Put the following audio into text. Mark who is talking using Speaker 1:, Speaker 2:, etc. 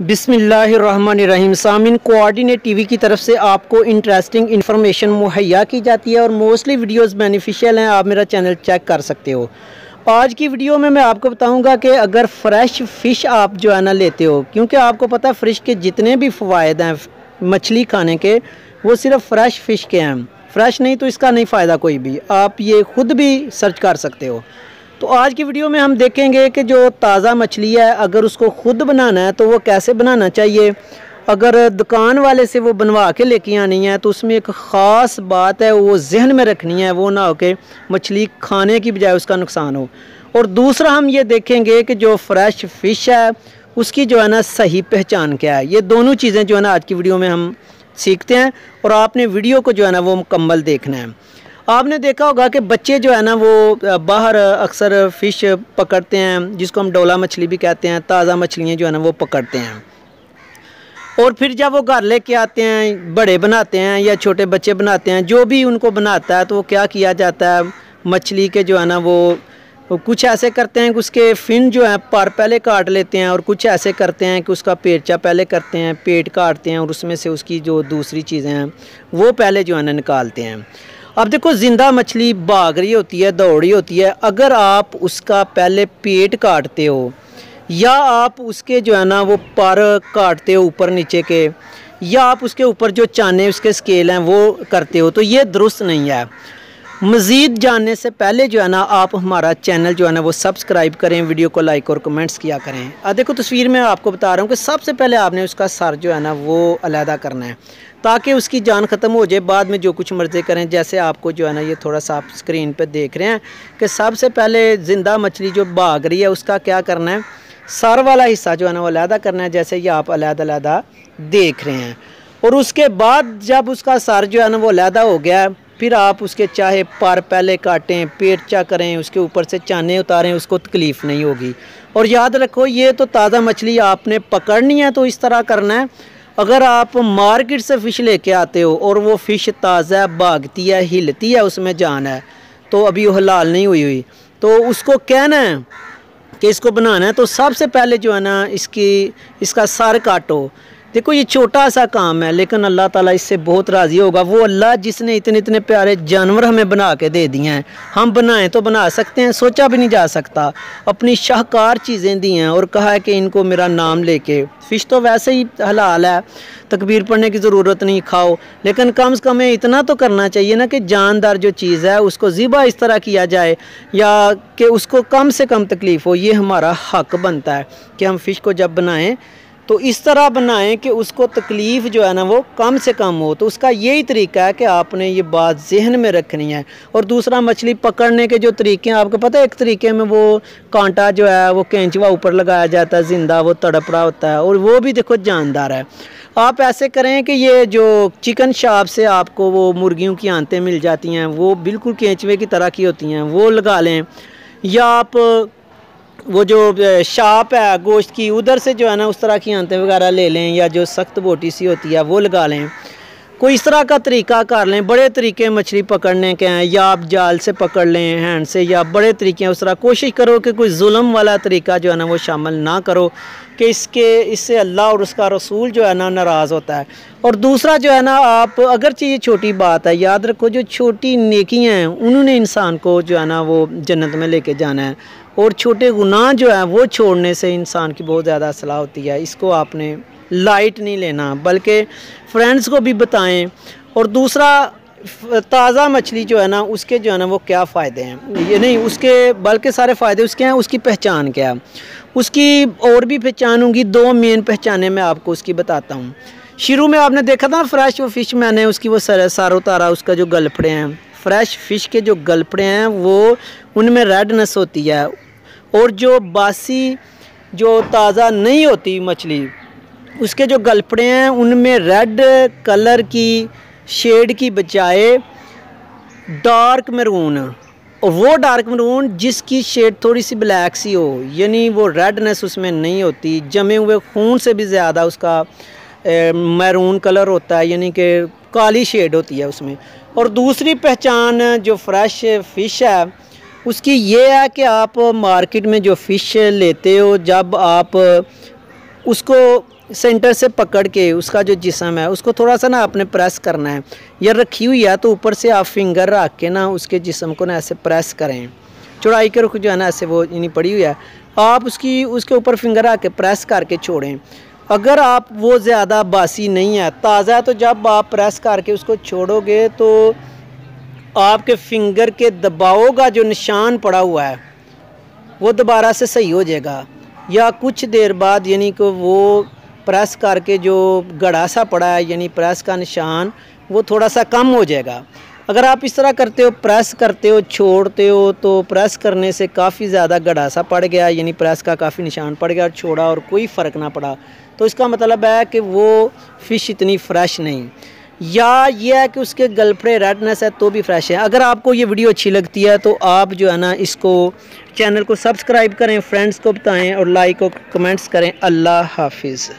Speaker 1: बिसमीम सामिन coordinate TV की तरफ़ से आपको इंटरेस्टिंग इन्फॉर्मेशन मुहैया की जाती है और मोस्टली वीडियोस बेनिफिशियल हैं, आप मेरा चैनल चेक कर सकते हो। आज की वीडियो में मैं आपको बताऊँगा कि अगर फ़्रेश फ़िश आप जो है ना लेते हो, क्योंकि आपको पता है फ़्रिश के जितने भी फ़वाद हैं मछली खाने के, वो सिर्फ़ फ़्रेश फ़िश के हैं। फ़्रेश नहीं तो इसका नहीं फ़ायदा कोई भी। आप ये ख़ुद भी सर्च कर सकते हो। तो आज की वीडियो में हम देखेंगे कि जो ताज़ा मछली है, अगर उसको ख़ुद बनाना है तो वो कैसे बनाना चाहिए? अगर दुकान वाले से वो बनवा के लेके आनी है तो उसमें एक ख़ास बात है, वो जहन में रखनी है, वो ना हो के मछली खाने की बजाय उसका नुकसान हो। और दूसरा हम ये देखेंगे कि जो फ्रेश फ़िश है, उसकी जो है ना सही पहचान क्या है। ये दोनों चीज़ें जो है ना आज की वीडियो में हम सीखते हैं और आपने वीडियो को जो है ना वो मुकम्मल देखना है। आपने देखा होगा कि बच्चे जो है ना, वो बाहर अक्सर फ़िश पकड़ते हैं, जिसको हम डोला मछली भी कहते हैं, ताज़ा मछलियाँ जो है ना, वो पकड़ते हैं। और फिर जब वो घर लेके आते हैं, बड़े बनाते हैं या छोटे बच्चे बनाते हैं, जो भी उनको बनाता है तो वो क्या किया जाता है, मछली के जो है ना, वो कुछ ऐसे करते हैं कि उसके फिन जो है, पर पहले काट लेते हैं और कुछ ऐसे करते हैं कि उसका पेटचा पहले करते हैं, पेट काटते हैं और उसमें से उसकी जो दूसरी चीज़ें हैं, वो पहले जो है ना, निकालते हैं। अब देखो, ज़िंदा मछली भाग रही होती है, दौड़ रही होती है। अगर आप उसका पहले पेट काटते हो, या आप उसके जो है ना, वो पर काटते हो ऊपर नीचे के, या आप उसके ऊपर जो चाने, उसके स्केल हैं, वो करते हो तो ये दुरुस्त नहीं है। मज़ीद जानने से पहले जो है ना, आप हमारा चैनल जो है ना, वो सब्सक्राइब करें, वीडियो को लाइक और कमेंट्स किया करें। अब देखो, तस्वीर में आपको बता रहा हूँ कि सबसे पहले आपने उसका सर जो है ना, वो अलहदा करना है, ताकि उसकी जान ख़त्म हो जाए, बाद में जो कुछ मर्ज़ी करें। जैसे आपको जो है ना, ये थोड़ा सा आप स्क्रीन पर देख रहे हैं कि सबसे पहले ज़िंदा मछली जो भाग रही है, उसका क्या करना है? सर वाला हिस्सा जो है ना, वो अलहदा करना है, जैसे ये आप अलहदा देख रहे हैं। और उसके बाद जब उसका सर जो है ना, वो अलहदा हो गया फिर आप उसके चाहे पर पहले काटें, पेट चा करें, उसके ऊपर से चाने उतारें, उसको तकलीफ़ नहीं होगी। और याद रखो, ये तो ताज़ा मछली आपने पकड़नी है तो इस तरह करना है। अगर आप मार्केट से फ़िश लेके आते हो और वो फ़िश ताज़ा भागती है, हिलती है, उसमें जान है तो अभी वो हलाल नहीं हुई हुई। तो उसको कहना है कि इसको बनाना है तो सबसे पहले जो है ना, इसकी, इसका सर काटो। देखो, ये छोटा सा काम है, लेकिन अल्लाह ताला इससे बहुत राज़ी होगा। वो अल्लाह जिसने इतने इतने प्यारे जानवर हमें बना के दे दिए हैं, हम बनाएँ तो बना सकते हैं, सोचा भी नहीं जा सकता। अपनी शाहकार चीज़ें दी हैं और कहा है कि इनको मेरा नाम लेके। फ़िश तो वैसे ही हलाल है, तकबीर पढ़ने की ज़रूरत नहीं, खाओ। लेकिन कम से कम इतना तो करना चाहिए ना कि जानदार जो चीज़ है, उसको ज़िबा इस तरह किया जाए, या कि उसको कम से कम तकलीफ़ हो, ये हमारा हक बनता है कि हम फ़िश को जब बनाएँ तो इस तरह बनाएँ कि उसको तकलीफ़ जो है ना वो कम से कम हो। तो उसका यही तरीका है कि आपने ये बात जहन में रखनी है। और दूसरा, मछली पकड़ने के जो तरीके हैं, आपको पता है एक तरीके में वो कांटा जो है, वो कैंचवा ऊपर लगाया जाता है, ज़िंदा, वो तड़प रहा होता है, और वो भी देखो जानदार है। आप ऐसे करें कि ये जो चिकन शॉप से आपको वो मुर्गियों की आंतें मिल जाती हैं, वो बिल्कुल कैंचवे की तरह की होती हैं, वो लगा लें। या आप वो जो शाप है, गोश्त की, उधर से जो है ना, उस तरह की आंतें वगैरह ले लें या जो सख्त बोटी सी होती है, वो लगा लें। कोई इस तरह का तरीका कर लें, बड़े तरीके मछली पकड़ने के हैं या आप जाल से पकड़ लें, हैंड से, या बड़े तरीके उस तरह कोशिश करो कि कोई जुल्म वाला तरीका जो है ना वो शामिल ना करो, कि इसके, इससे अल्लाह और उसका रसूल जो है ना नाराज़ होता है। और दूसरा जो है ना, आप अगर ये छोटी बात है, याद रखो जो छोटी नेकियाँ हैं, उन्होंने इंसान को जो है ना वो जन्नत में लेके जाना है। और छोटे गुनाह जो है, वो छोड़ने से इंसान की बहुत ज़्यादा सलाह होती है। इसको आपने लाइट नहीं लेना, बल्कि फ्रेंड्स को भी बताएँ। और दूसरा, ताज़ा मछली जो है ना, उसके जो है ना, वो क्या फ़ायदे हैं? ये नहीं, उसके, बल्कि सारे फ़ायदे उसके हैं, उसकी पहचान क्या है? उसकी और भी पहचान होंगी, दो मेन पहचाने मैं आपको उसकी बताता हूँ। शुरू में आपने देखा था फ्रेश वो फ़िश मैंने उसकी वो सर तारा उसका जो गलफड़े हैं। फ्रेश फ़िश के जो गलफड़े हैं, वो उनमें रेडनेस होती है। और जो बासी, जो ताज़ा नहीं होती मछली उसके जो गलपड़े हैं, उनमें रेड कलर की शेड की बजाय डार्क मरून और वो डार्क मरून जिसकी शेड थोड़ी सी ब्लैक सी हो, यानी वो रेडनेस उसमें नहीं होती, जमे हुए खून से भी ज़्यादा उसका मैरून कलर होता है, यानी कि काली शेड होती है उसमें। और दूसरी पहचान जो फ्रेश फ़िश है, उसकी ये है कि आप मार्केट में जो फ़िश लेते हो, जब आप उसको सेंटर से पकड़ के उसका जो जिसम है, उसको थोड़ा सा ना आपने प्रेस करना है। या रखी हुई है तो ऊपर से आप फिंगर रख के ना उसके जिसम को ना ऐसे प्रेस करें। चौड़ाई के रुख जो है ना ऐसे वो यानी पड़ी हुई है। आप उसकी, उसके ऊपर फिंगर रख के प्रेस करके छोड़ें। अगर आप वो ज़्यादा बासी नहीं है, ताज़ा है तो जब आप प्रेस करके उसको छोड़ोगे तो आपके फिंगर के दबाव का जो निशान पड़ा हुआ है, वो दोबारा से सही हो जाएगा। या कुछ देर बाद यानी कि वो प्रेस करके जो गड़ा सा पड़ा है, यानी प्रेस का निशान, वो थोड़ा सा कम हो जाएगा। अगर आप इस तरह करते हो, प्रेस करते हो, छोड़ते हो तो प्रेस करने से काफ़ी ज़्यादा गड़ासा पड़ गया, यानी प्रेस का काफ़ी निशान पड़ गया और छोड़ा और कोई फ़र्क ना पड़ा। तो इसका मतलब है कि वो फ़िश इतनी फ़्रेश नहीं। या ये है कि उसके गलफड़े रेडनेस है तो भी फ्रेश है। अगर आपको ये वीडियो अच्छी लगती है तो आप जो है ना, इसको चैनल को सब्सक्राइब करें, फ्रेंड्स को बताएँ और लाइक और कमेंट्स करें। अल्लाह हाफिज़।